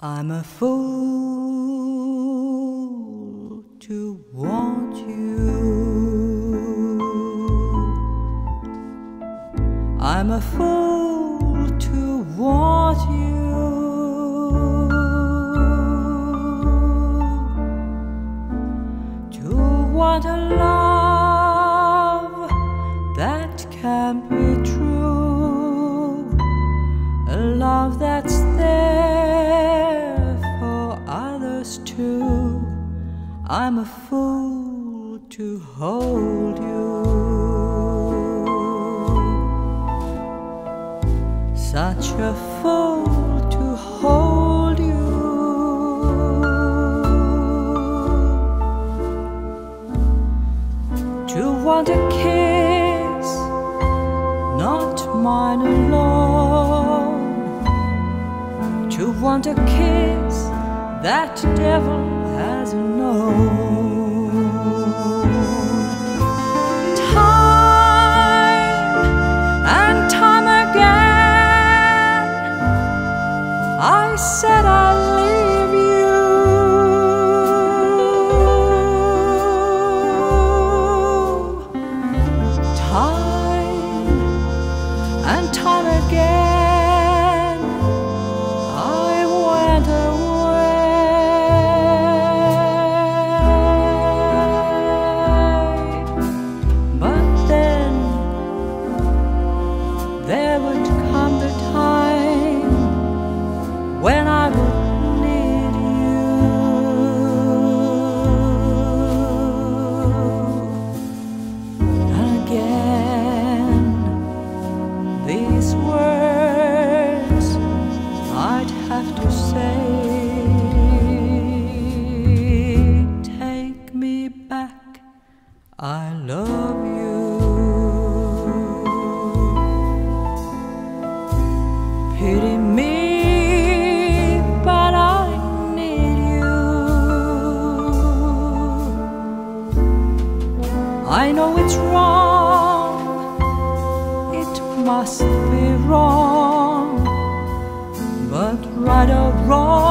I'm a fool to want you. I'm a fool to want you. To want a love that can be true. A love that's I'm a fool to hold you. Such a fool to hold you. To want a kiss, not mine alone. To want a kiss that devil has. Time and time again, I there would I know it's wrong, it must be wrong, but right or wrong,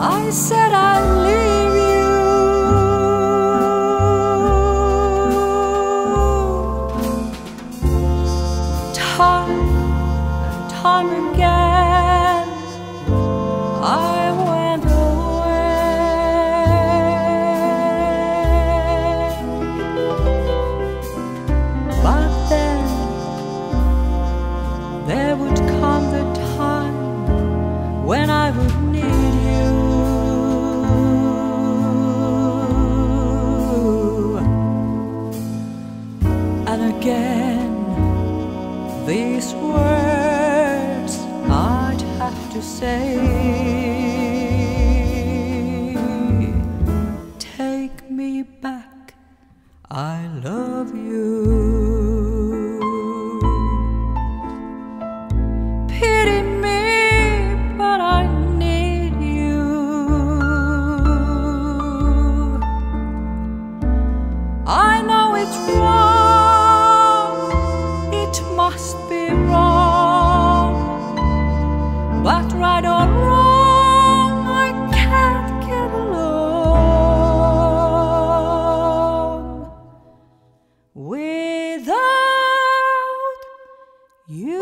I said I'd leave you. Time and time again, say. Take me back, I love you. right or wrong, I can't get along without you.